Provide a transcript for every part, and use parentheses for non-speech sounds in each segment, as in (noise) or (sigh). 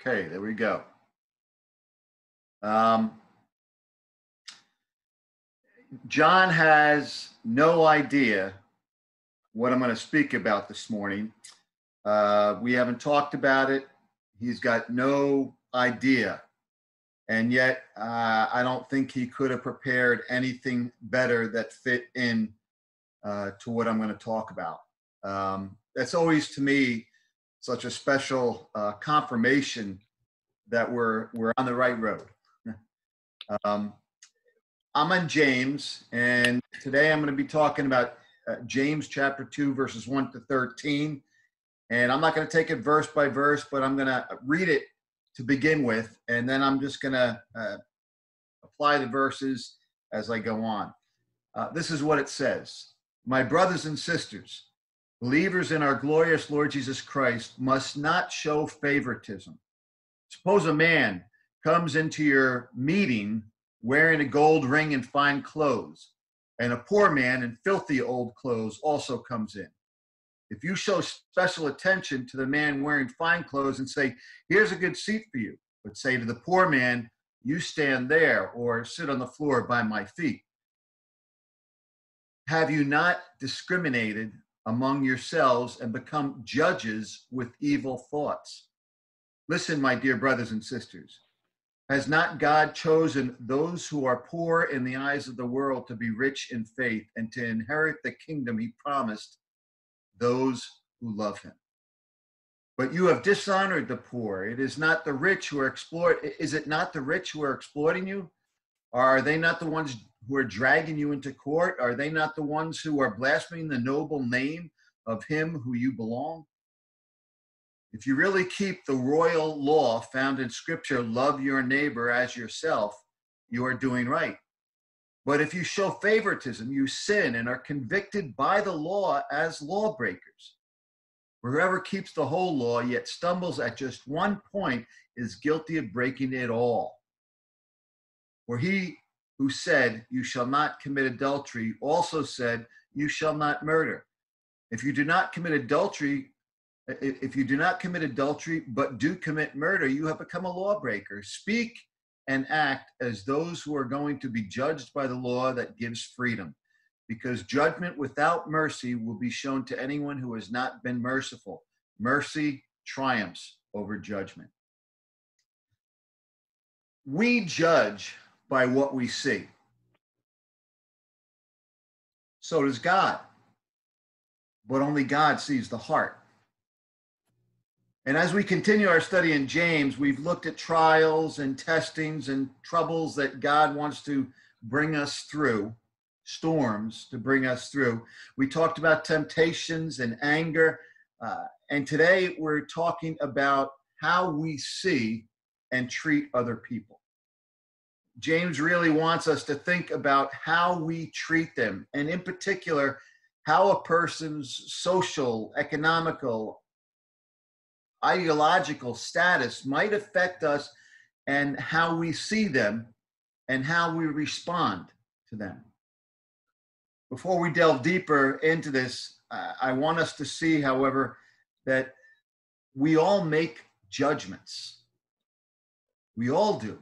Okay, there we go. Um, John has no idea what I'm going to speak about this morning. Uh, we haven't talked about it. He's got no idea. And yet, uh, I don't think he could have prepared anything better that fit in uh, to what I'm going to talk about. Um, that's always, to me, such a special uh, confirmation that we're we're on the right road. (laughs) um, I'm on James, and today I'm going to be talking about uh, James chapter 2, verses 1 to 13. And I'm not going to take it verse by verse, but I'm going to read it to begin with, and then I'm just going to uh, apply the verses as I go on. Uh, this is what it says My brothers and sisters, believers in our glorious Lord Jesus Christ must not show favoritism. Suppose a man comes into your meeting wearing a gold ring and fine clothes, and a poor man in filthy old clothes also comes in. If you show special attention to the man wearing fine clothes and say, Here's a good seat for you, but say to the poor man, You stand there or sit on the floor by my feet. Have you not discriminated among yourselves and become judges with evil thoughts? Listen, my dear brothers and sisters. Has not God chosen those who are poor in the eyes of the world to be rich in faith and to inherit the kingdom he promised those who love him? But you have dishonored the poor. It is not the rich who are exploit. Is it not the rich who are exploiting you? Are they not the ones who are dragging you into court? Are they not the ones who are blaspheming the noble name of him who you belong? If you really keep the royal law found in Scripture, love your neighbor as yourself, you are doing right. But if you show favoritism, you sin and are convicted by the law as lawbreakers. Whoever keeps the whole law yet stumbles at just one point is guilty of breaking it all. For he who said, You shall not commit adultery, also said, You shall not murder. If you do not commit adultery, if you do not commit adultery but do commit murder, you have become a lawbreaker. Speak and act as those who are going to be judged by the law that gives freedom, because judgment without mercy will be shown to anyone who has not been merciful. Mercy triumphs over judgment. We judge by what we see. So does God. But only God sees the heart. And as we continue our study in James, we've looked at trials and testings and troubles that God wants to bring us through, storms to bring us through. We talked about temptations and anger. Uh, and today we're talking about how we see and treat other people. James really wants us to think about how we treat them, and in particular, how a person's social, economical, ideological status might affect us and how we see them and how we respond to them. Before we delve deeper into this, I want us to see, however, that we all make judgments. We all do.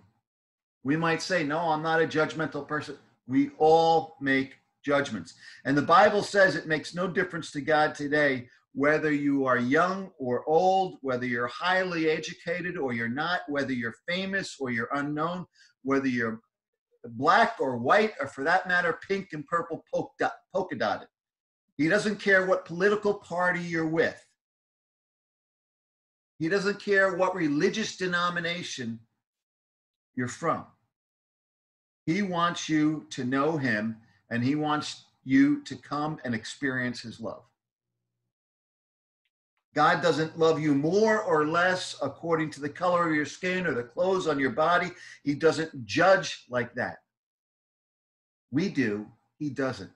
We might say, No, I'm not a judgmental person. We all make judgments. And the Bible says it makes no difference to God today whether you are young or old, whether you're highly educated or you're not, whether you're famous or you're unknown, whether you're black or white, or for that matter, pink and purple polka dotted. He doesn't care what political party you're with. He doesn't care what religious denomination you're from. He wants you to know him and he wants you to come and experience his love. God doesn't love you more or less according to the color of your skin or the clothes on your body. He doesn't judge like that. We do, He doesn't.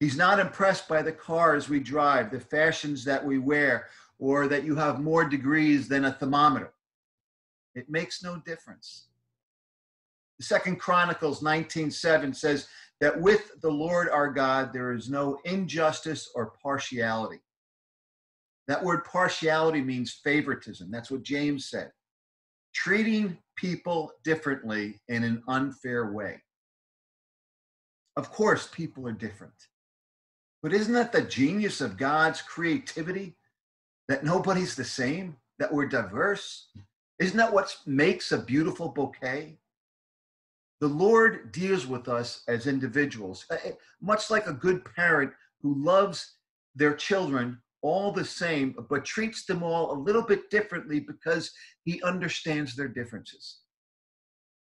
He's not impressed by the cars we drive, the fashions that we wear, or that you have more degrees than a thermometer. It makes no difference. Second Chronicles 19:7 says that with the Lord our God there is no injustice or partiality. That word partiality means favoritism. That's what James said. treating people differently in an unfair way. Of course, people are different. But isn't that the genius of God's creativity? That nobody's the same, that we're diverse? Isn't that what makes a beautiful bouquet? The Lord deals with us as individuals, much like a good parent who loves their children all the same, but treats them all a little bit differently because he understands their differences.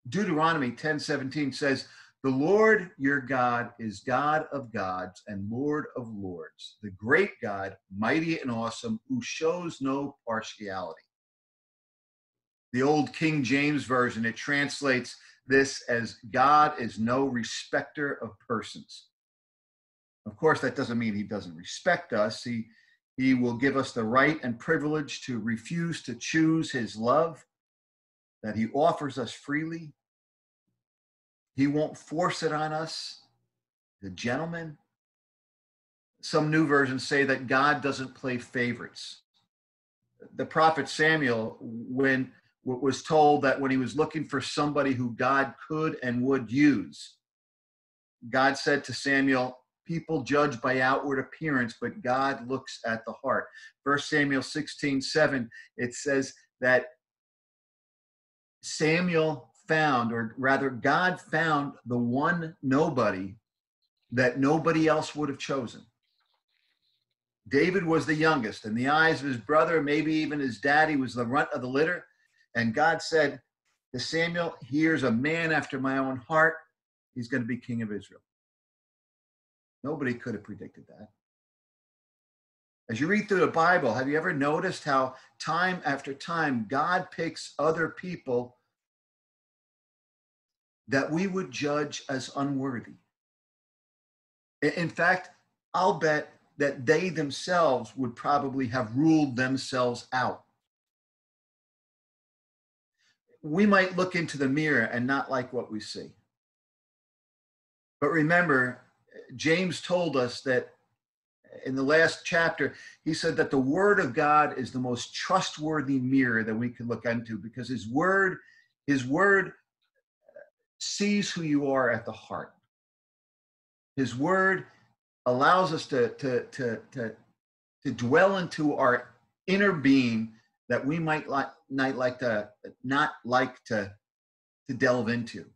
Deuteronomy 10 17 says, The Lord your God is God of gods and Lord of lords, the great God, mighty and awesome, who shows no partiality. The old King James Version, it translates this as God is no respecter of persons. Of course, that doesn't mean he doesn't respect us. He, he will give us the right and privilege to refuse to choose his love that he offers us freely. He won't force it on us. The gentleman. Some new versions say that God doesn't play favorites. The prophet Samuel, when was told that when he was looking for somebody who God could and would use, God said to Samuel, People judge by outward appearance, but God looks at the heart. First Samuel 16 7, it says that Samuel found, or rather, God found the one nobody that nobody else would have chosen. David was the youngest. In the eyes of his brother, maybe even his daddy was the runt of the litter. And God said to Samuel, Here's a man after my own heart. He's going to be king of Israel. Nobody could have predicted that. As you read through the Bible, have you ever noticed how time after time God picks other people that we would judge as unworthy? In fact, I'll bet that they themselves would probably have ruled themselves out we might look into the mirror and not like what we see. But remember, James told us that in the last chapter, he said that the Word of God is the most trustworthy mirror that we can look into because His Word, His Word sees who you are at the heart. His Word allows us to, to, to, to, to dwell into our inner being that we might like, not like to not like to to delve into.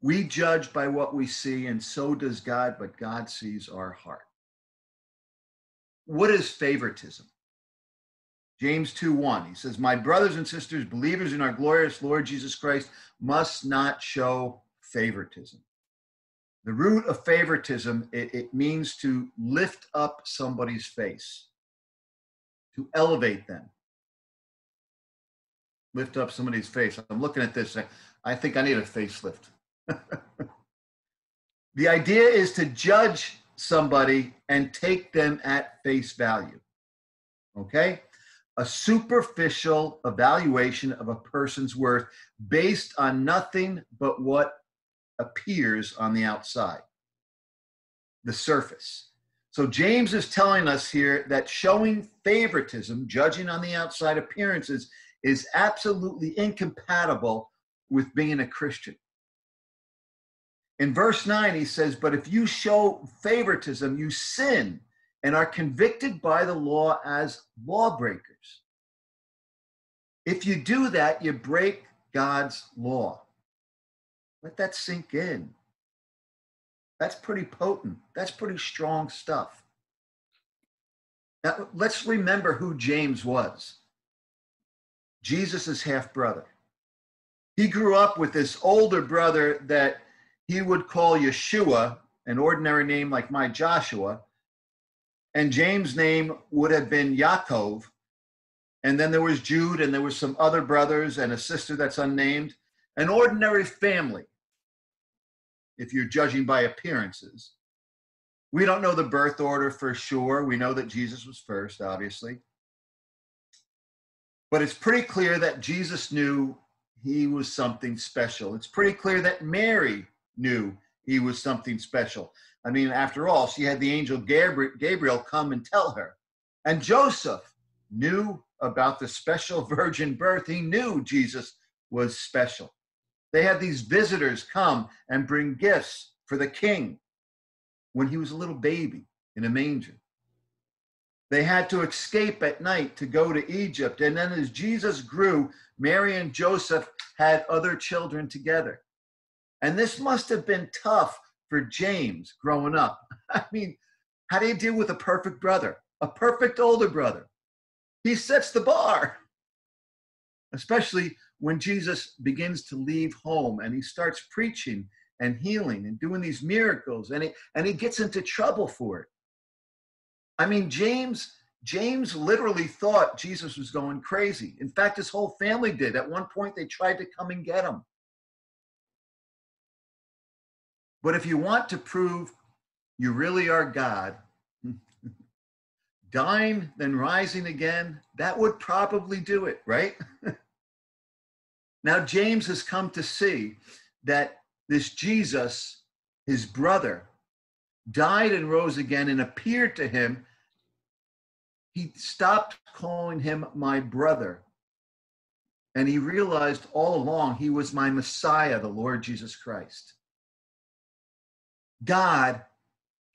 We judge by what we see, and so does God, but God sees our heart. What is favoritism? James 2 1, he says, My brothers and sisters, believers in our glorious Lord Jesus Christ, must not show favoritism. The root of favoritism, it, it means to lift up somebody's face, to elevate them, lift up somebody's face. I'm looking at this. I think I need a facelift. (laughs) the idea is to judge somebody and take them at face value. Okay? A superficial evaluation of a person's worth based on nothing but what appears on the outside, the surface. So James is telling us here that showing favoritism, judging on the outside appearances, is absolutely incompatible with being a Christian. In verse 9, he says, But if you show favoritism, you sin and are convicted by the law as lawbreakers. If you do that, you break God's law. Let that sink in. That's pretty potent. That's pretty strong stuff. Now, let's remember who James was. Jesus' half brother. He grew up with this older brother that he would call Yeshua, an ordinary name like my Joshua, and James' name would have been Yaakov. And then there was Jude, and there was some other brothers and a sister that's unnamed. An ordinary family, if you're judging by appearances. We don't know the birth order for sure. We know that Jesus was first, obviously. But it's pretty clear that Jesus knew he was something special. It's pretty clear that Mary knew he was something special. I mean, after all, she had the angel Gabriel come and tell her. And Joseph knew about the special (laughs) virgin birth, he knew Jesus was special. They had these visitors come and bring gifts for the king when he was a little baby in a manger. They had to escape at night to go to Egypt. And then as Jesus grew, Mary and Joseph had other children together. And this must have been tough for James growing up. (laughs) I mean, how do you deal with a perfect brother, a perfect older brother? He sets the bar, especially when Jesus begins to leave home and he starts preaching and healing and doing these miracles and he, and he gets into trouble for it. I mean, James, James literally thought Jesus was going crazy. In fact, his whole family did. At one point, they tried to come and get him. But if you want to prove you really are God, (laughs) dying, then rising again, that would probably do it, right? (laughs) now, James has come to see that this Jesus, his brother, died and rose again and appeared to him. He stopped calling him my brother. And he realized all along he was my Messiah, the Lord Jesus Christ. God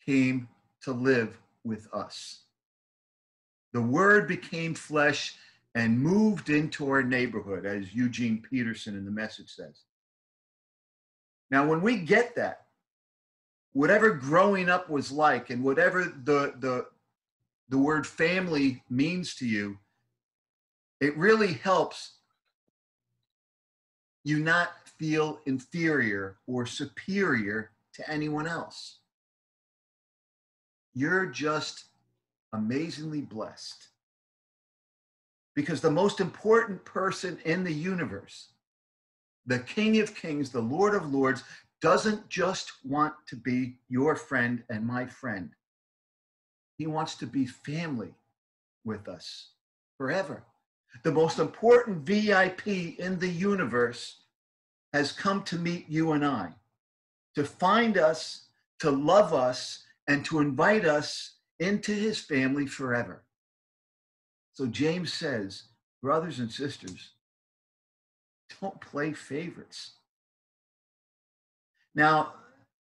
came to live with us. The word became flesh and moved into our neighborhood, as Eugene Peterson in the message says. Now, when we get that, whatever growing up was like and whatever the, the, the word family means to you, it really helps you not feel inferior or superior to anyone else. You're just amazingly blessed. Because the most important person in the universe, the King of Kings, the Lord of Lords, doesn't just want to be your friend and my friend. He wants to be family with us forever. The most important VIP in the universe has come to meet you and I to find us, to love us, and to invite us into his family forever. So James says, brothers and sisters, don't play favorites. Now,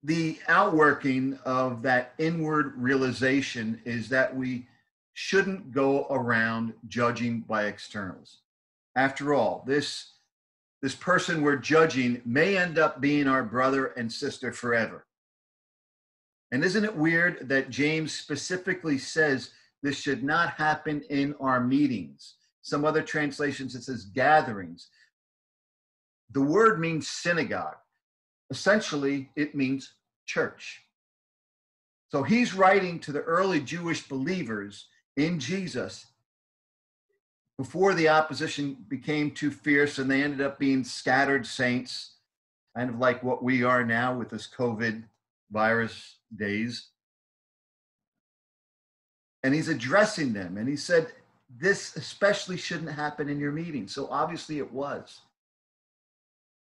the outworking of that inward realization is that we shouldn't go around judging by externals. After all, this this person we're judging may end up being our brother and sister forever. And isn't it weird that James specifically says this should not happen in our meetings? Some other translations it says gatherings. The word means synagogue. Essentially, it means church. So he's writing to the early Jewish believers in Jesus before the opposition became too fierce and they ended up being scattered saints, kind of like what we are now with this COVID virus days. And he's addressing them and he said, This especially shouldn't happen in your meeting. So obviously it was.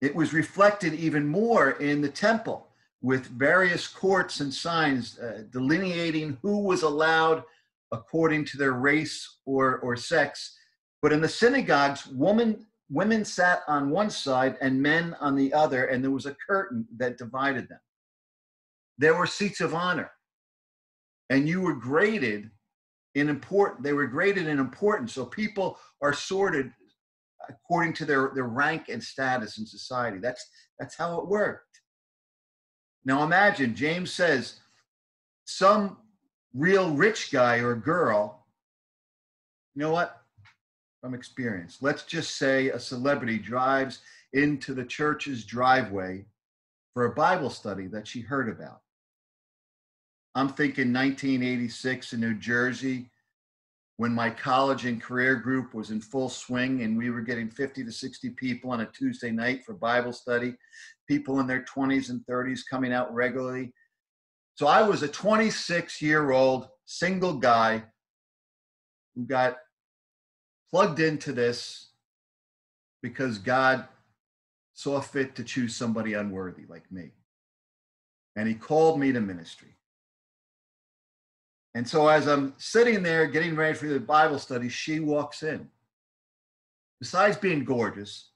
It was reflected even more in the temple with various courts and signs uh, delineating who was allowed according to their race or, or sex but in the synagogues, women women sat on one side and men on the other, and there was a curtain that divided them. There were seats of honor, and you were graded in important. They were graded in importance. So people are sorted according to their, their rank and status in society. That's that's how it worked. Now imagine James says some real rich guy or girl, you know what? from experience. Let's just say a celebrity drives into the church's driveway for a Bible study that she heard about. I'm thinking 1986 in New Jersey when my college and career group was in full swing and we were getting 50 to 60 people on a Tuesday night for Bible study, people in their 20s and 30s coming out regularly. So I was a 26 year old single guy who got plugged into this because God saw fit to choose somebody unworthy like me. And he called me to ministry. And so as I'm sitting there getting ready for the Bible study, she walks in. Besides being gorgeous,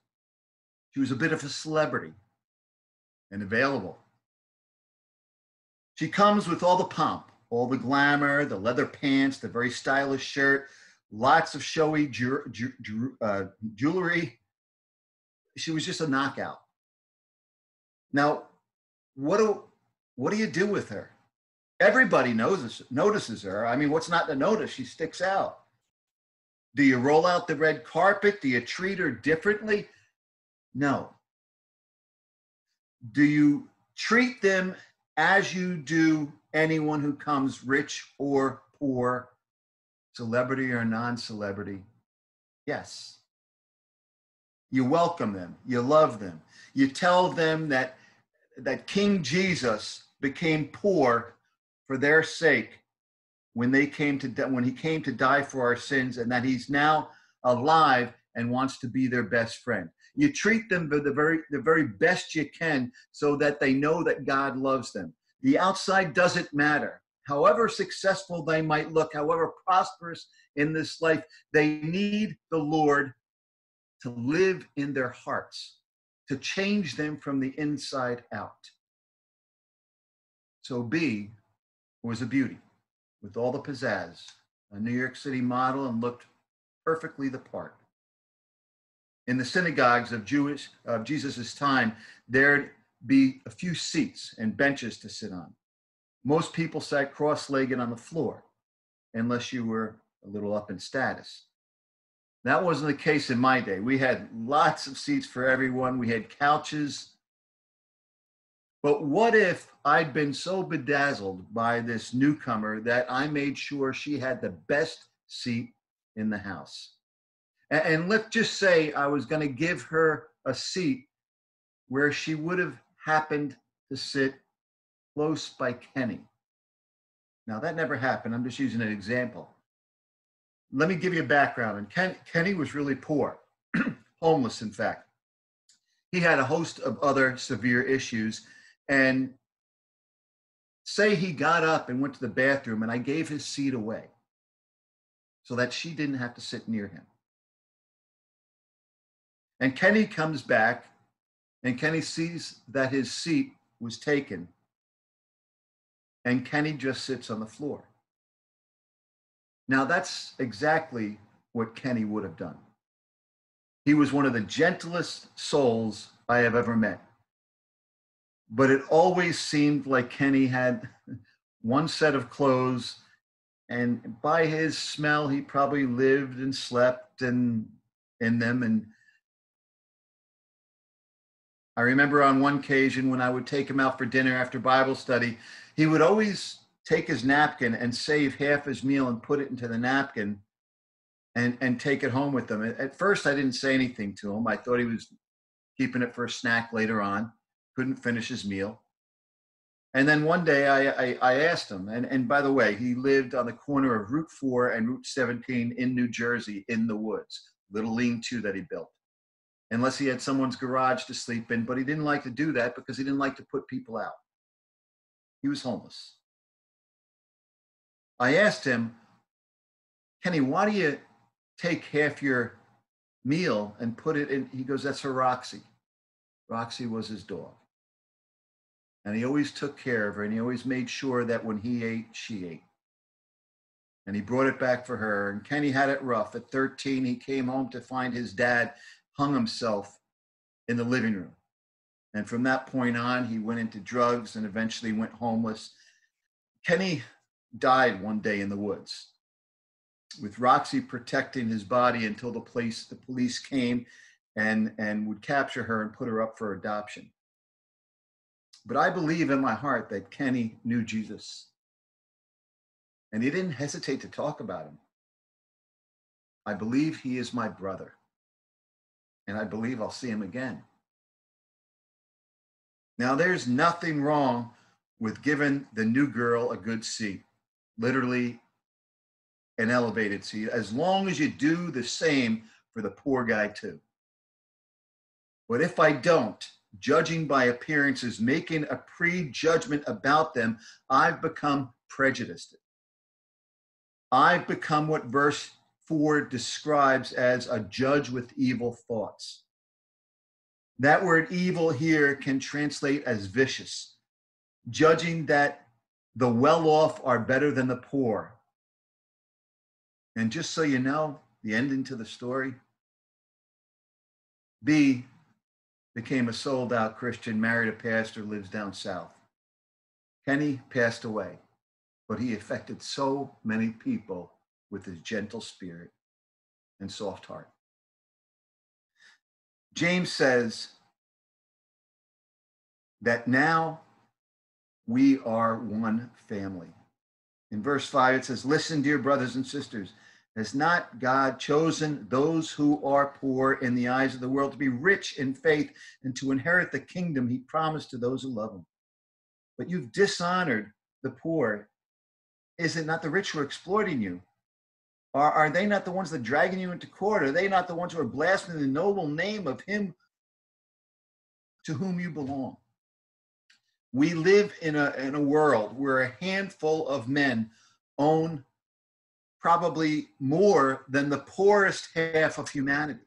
she was a bit of a celebrity and available. She comes with all the pomp, all the glamour, the leather pants, the very stylish shirt, lots of showy ju- ju- ju- uh, jewelry. She was just a knockout. Now, what do what do you do with her? Everybody knows notices her. I mean, what's not to notice? She sticks out. Do you roll out the red carpet? Do you treat her differently? No. Do you treat them as you do anyone who comes rich or poor, celebrity or non celebrity? Yes. You welcome them, you love them, you tell them that, that King Jesus became poor for their sake when they came to when he came to die for our sins and that he's now alive and wants to be their best friend. You treat them the very the very best you can so that they know that god loves them. The outside doesn't matter. However successful they might look however prosperous in this life they need the lord to live in their hearts to change them from the inside out. So b was a beauty with all the pizzazz, a New York City model, and looked perfectly the part. In the synagogues of Jewish of Jesus' time, there'd be a few seats and benches to sit on. Most people sat cross-legged on the floor, unless you were a little up in status. That wasn't the case in my day. We had lots of seats for everyone. We had couches but what if I'd been so bedazzled by this newcomer that I made sure she had the best seat in the house? And, and let's just say I was going to give her a seat where she would have happened to sit close by Kenny. Now, that never happened. I'm just using an example. Let me give you a background. And Ken, Kenny was really poor, (clears throat) homeless, in fact. He had a host of other severe issues and say he got up and went to the bathroom and I gave his seat away so that she didn't have to sit near him. And Kenny comes back and Kenny sees that his seat was taken and Kenny just sits on the floor. Now, that's exactly what Kenny would have done. He was one of the gentlest souls I have ever met but it always seemed like Kenny had one set of clothes, and by his smell, he probably lived and slept and in them. And I remember on one occasion when I would take him out for dinner after Bible study, he would always take his napkin and save half his meal and put it into the napkin and and take it home with him. At first, I didn't say anything to him. I thought he was keeping it for a snack later on couldn't finish his meal. And then one day I, I, I, asked him, and, and by the way, he lived on the corner of Route 4 and Route 17 in New Jersey in the woods, little lean to that he built. Unless he had someone's garage to sleep in, but he didn't like to do that because he didn't like to put people out. He was homeless. I asked him, Kenny, why do you take half your meal and put it in? He goes, That's for Roxy. Roxy was his dog. And he always took care of her and he always made sure that when he ate, she ate. And he brought it back for her. And Kenny had it rough. At 13, he came home to find his dad hung himself in the living room. And from that point on, he went into drugs and eventually went homeless. Kenny died one day in the woods with Roxy protecting his body until the police the police came and and would capture her and put her up for adoption. But I believe in my heart that Kenny knew Jesus. And he didn't hesitate to talk about him. I believe he is my brother. And I believe I'll see him again. Now, there's nothing wrong with giving the new girl a good seat, literally an elevated seat, as long as you do the same for the poor guy, too. But if I don't, judging by appearances, making a prejudgment about them, I've become prejudiced. I've become what verse 4 describes as a judge with evil thoughts. That word evil here can translate as vicious, judging that the well off are better than the poor. And just so you know, the ending to the story B became a sold out Christian, married a pastor, lives down south. Kenny passed away, but he affected so many people with his gentle spirit and soft heart. James says that now we are one family. In verse 5, it says, Listen, dear brothers and sisters, has not God chosen those who are poor in the eyes of the world to be rich in faith and to inherit the kingdom he promised to those who love him? But you've dishonored the poor. Is it not the rich who are exploiting you? Are, are they not the ones that are dragging you into court? Are they not the ones who are blaspheming the noble name of him to whom you belong? We live in a, in a world where a handful of men own probably more than the poorest half of humanity.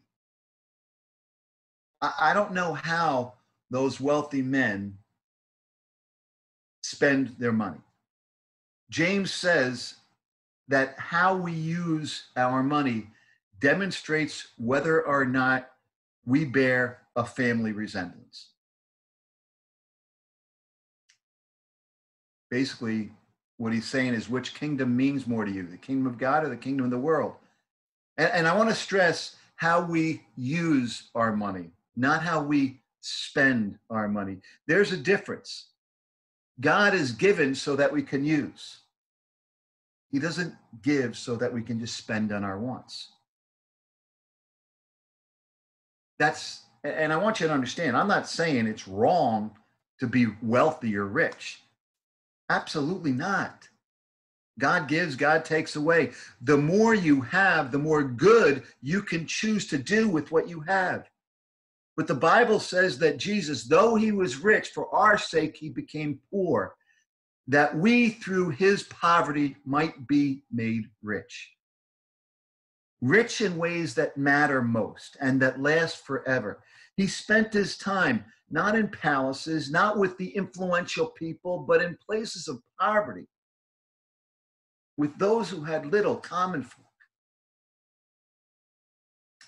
I, don't know how those wealthy men spend their money. James says that how we use our money demonstrates whether or not we bear a family resemblance. basically what he's saying is which kingdom means more to you, the kingdom of God or the kingdom of the world? And, and I want to stress how we use our money, not how we spend our money. There's a difference. God is given so that we can use. He doesn't give so that we can just spend on our wants. That's, and I want you to understand, I'm not saying it's wrong to be wealthy or rich. Absolutely not. God gives, God takes away. The more you have, the more good you can choose to do with what you have. But the Bible says that Jesus, though he was rich, for our sake he became poor, that we through his poverty might be made rich. Rich in ways that matter most and that last forever. He spent his time not in palaces, not with the influential people, but in places of poverty, with those who had little common folk.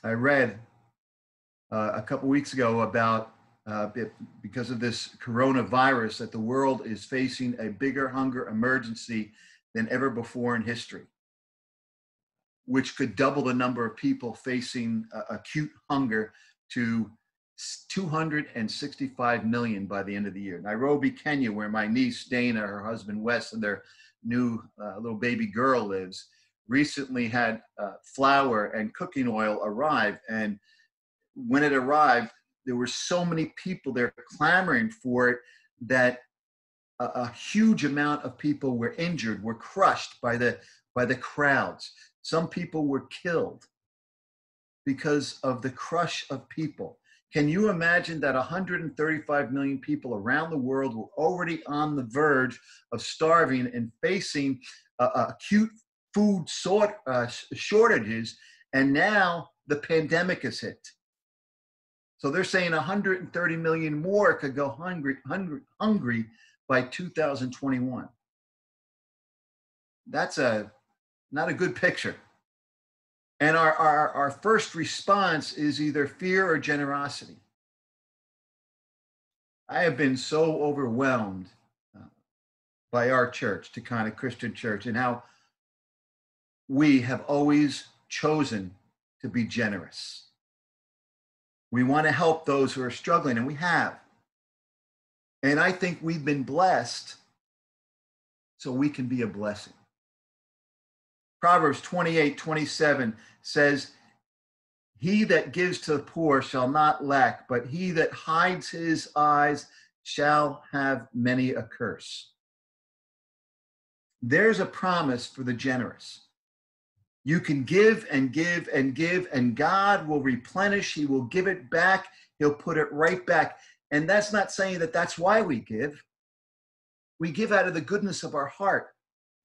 I read uh, a couple weeks ago about uh, because of this coronavirus that the world is facing a bigger hunger emergency than ever before in history, which could double the number of people facing uh, acute hunger to 265 million by the end of the year. Nairobi, Kenya, where my niece Dana, her husband Wes, and their new uh, little baby girl lives, recently had uh, flour and cooking oil arrive. And when it arrived, there were so many people there clamoring for it that a, a huge amount of people were injured, were crushed by the by the crowds. Some people were killed because of the crush of people. Can you imagine that 135 million people around the world were already on the verge of starving and facing uh, acute food sort, uh, shortages, and now the pandemic has hit? So they're saying 130 million more could go hungry, hungry, hungry by 2021. That's a not a good picture. And our, our, our first response is either fear or generosity. I have been so overwhelmed uh, by our church, Taconic Christian Church, and how we have always chosen to be generous. We want to help those who are struggling, and we have. And I think we've been blessed so we can be a blessing. Proverbs 28 27 says, He that gives to the poor shall not lack, but he that hides his eyes shall have many a curse. There's a promise for the generous. You can give and give and give, and God will replenish. He will give it back. He'll put it right back. And that's not saying that that's why we give. We give out of the goodness of our heart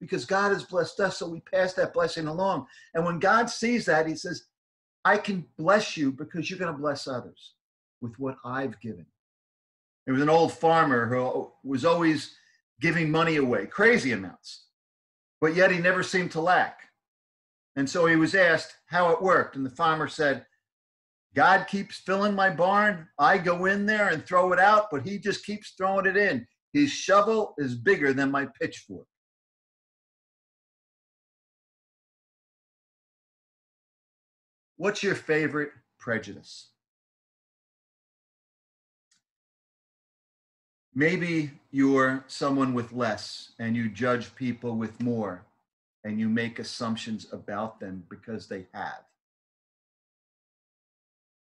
because God has blessed us, so we pass that blessing along. And when God sees that, He says, I can bless you because you're going to bless others with what I've given. There was an old farmer who was always giving money away, crazy amounts, but yet he never seemed to lack. And so he was asked how it worked. And the farmer said, God keeps filling my barn. I go in there and throw it out, but he just keeps throwing it in. His shovel is bigger than my pitchfork. What's your favorite prejudice? Maybe you're someone with less and you judge people with more and you make assumptions about them because they have.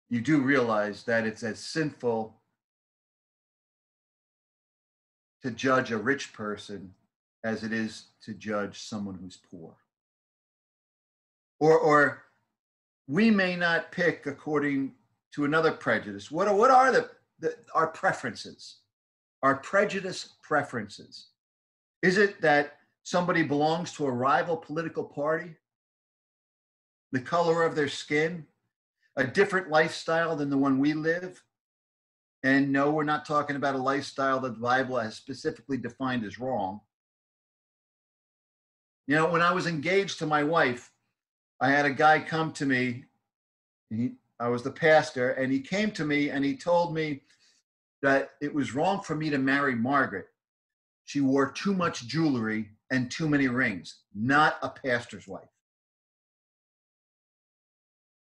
You do realize that it's as sinful to judge a rich person as it is to judge someone who's poor. Or, or we may not pick according to another prejudice. What are, what are the, the our preferences? Our prejudice preferences. Is it that somebody belongs to a rival political party? The color of their skin? A different lifestyle than the one we live? And no, we're not talking about a lifestyle that the Bible has specifically defined as wrong. You know, when I was engaged to my wife, I had a guy come to me. He, I was the pastor, and he came to me and he told me that it was wrong for me to marry Margaret. She wore too much jewelry and too many rings, not a pastor's wife.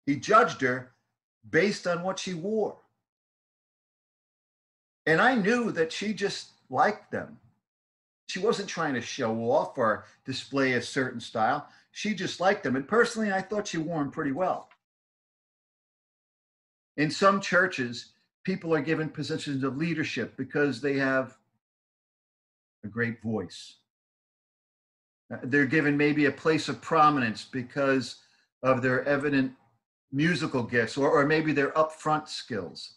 He judged her based on what she wore. And I knew that she just liked them. She wasn't trying to show off or display a certain style. She just liked them. And personally, I thought she wore them pretty well. In some churches, people are given positions of leadership because they have a great voice. Uh, they're given maybe a place of prominence because of their evident musical gifts or, or maybe their upfront skills.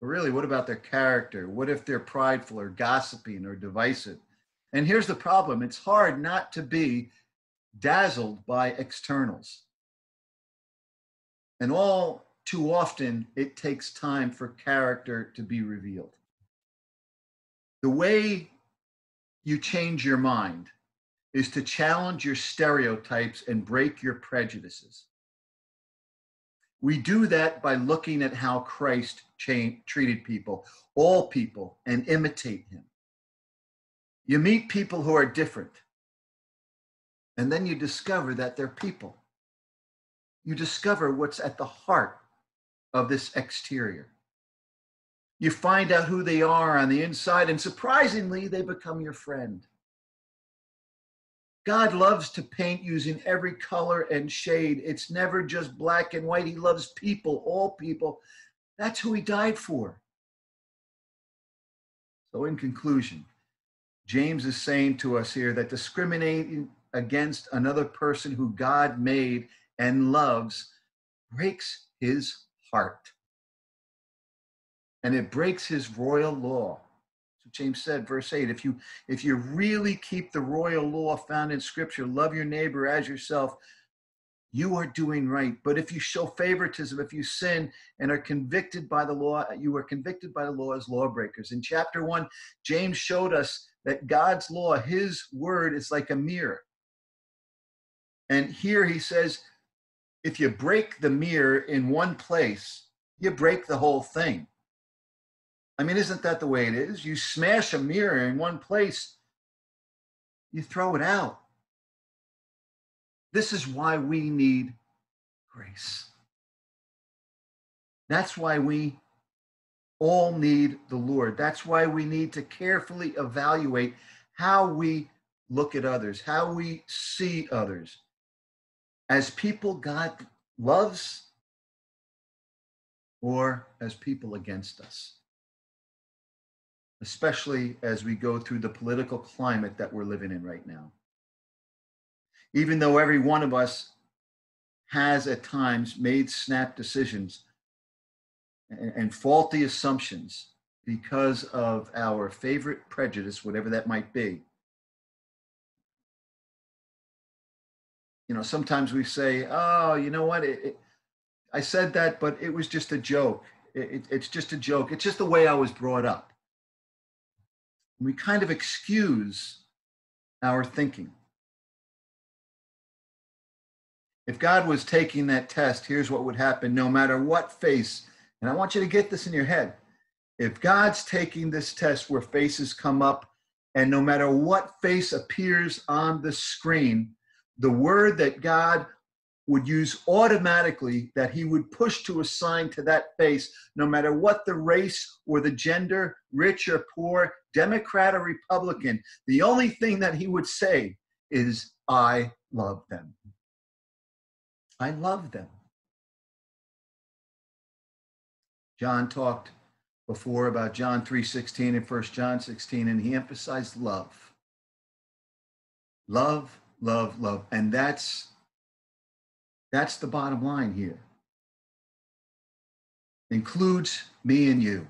But really, what about their character? What if they're prideful or gossiping or divisive? And here's the problem it's hard not to be dazzled by externals. And all too often, it takes time for character to be revealed. The way you change your mind is to challenge your stereotypes and break your prejudices. We do that by looking at how Christ cha- treated people, all people, and imitate him. You meet people who are different, and then you discover that they're people. You discover what's at the heart of this exterior. You find out who they are on the inside, and surprisingly, they become your friend. God loves to paint using every color and shade. It's never just black and white. He loves people, all people. That's who he died for. So, in conclusion, James is saying to us here that discriminating against another person who God made and loves breaks his heart. And it breaks his royal law. So James said, verse 8, if you if you really keep the royal law found in scripture, love your neighbor as yourself, you are doing right. But if you show favoritism, if you sin and are convicted by the law, you are convicted by the law as lawbreakers. In chapter one, James showed us that God's law, his word, is like a mirror. And here he says, if you break the mirror in one place, you break the whole thing. I mean, isn't that the way it is? You smash a mirror in one place, you throw it out. This is why we need grace. That's why we all need the Lord. That's why we need to carefully evaluate how we look at others, how we see others. As people God loves, or as people against us especially as we go through the political climate that we're living in right now. Even though every one of us has at times made snap decisions and, and faulty assumptions because of our favorite prejudice, whatever that might be. You know, sometimes we say, oh, you know what? It, it, I said that, but it was just a joke. It, it's just a joke. It's just the way I was brought up. We kind of excuse our thinking. If God was taking that test, here's what would happen no matter what face, and I want you to get this in your head. If God's taking this test where faces come up, and no matter what face appears on the screen, the word that God would use automatically that he would push to assign to that face, no matter what the race or the gender, rich or poor, Democrat or Republican, the only thing that he would say is, I love them. I love them. John talked before about John 3:16 and 1 John 16 and he emphasized love. Love, love, love. And that's that's the bottom line here. Includes me and you.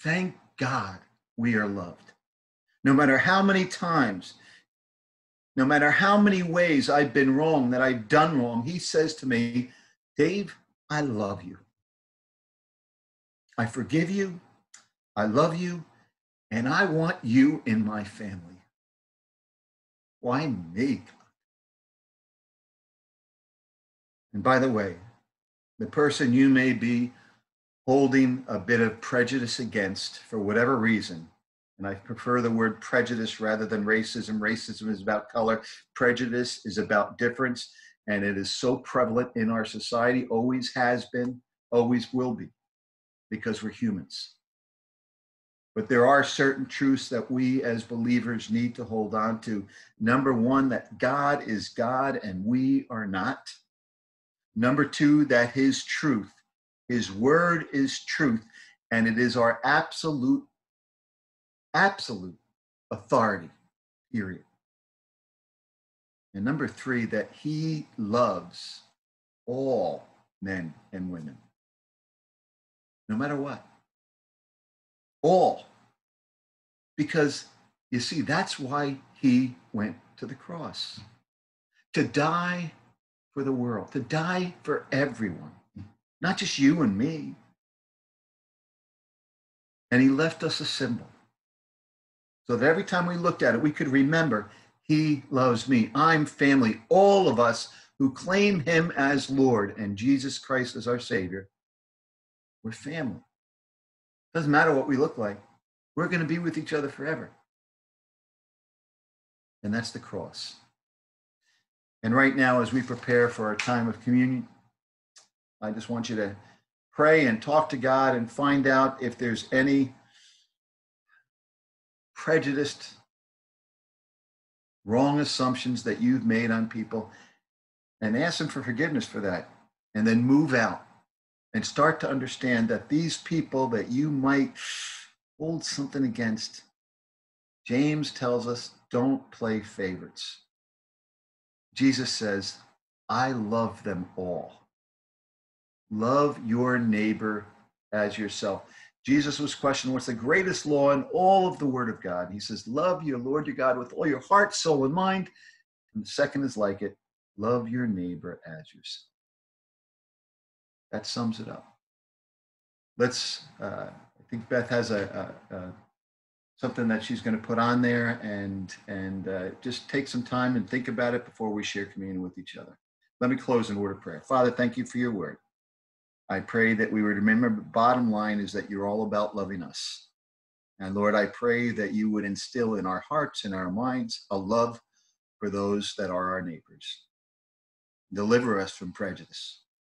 Thank God we are loved. No matter how many times no matter how many ways I've been wrong, that I've done wrong, he says to me, Dave, I love you. I forgive you. I love you. And I want you in my family. Why me? And by the way, the person you may be holding a bit of prejudice against for whatever reason, and I prefer the word prejudice rather than racism. Racism is about color, prejudice is about difference, and it is so prevalent in our society, always has been, always will be, because we're humans. But there are certain truths that we as believers need to hold on to. Number one, that God is God and we are not. Number two, that His truth, His word is truth, and it is our absolute absolute authority, period. And number three, that he loves all men and women, no matter what. All. Because you see, that's why he went to the cross to die for the world, to die for everyone, not just you and me. And he left us a symbol so that every time we looked at it, we could remember He loves me. I'm family. All of us who claim Him as Lord and Jesus Christ as our Savior, we're family. Doesn't matter what we look like, we're going to be with each other forever. And that's the cross. And right now, as we prepare for our time of communion, I just want you to pray and talk to God and find out if there's any prejudiced, wrong assumptions that you've made on people and ask them for forgiveness for that. And then move out and start to understand that these people that you might hold something against, James tells us don't play favorites. Jesus says, I love them all. Love your neighbor as yourself. Jesus was questioned what's the greatest law in all of the Word of God. He says, Love your Lord your God with all your heart, soul, and mind. And the second is like it love your neighbor as yourself. That sums it up. Let's, uh, I think Beth has a, a, a something that she's going to put on there and and uh, just take some time and think about it before we share communion with each other. Let me close in word of prayer. Father, thank you for your word. I pray that we would remember the bottom line is that you're all about loving us. And Lord, I pray that you would instill in our hearts and our minds a love for those that are our neighbors. Deliver us from prejudice.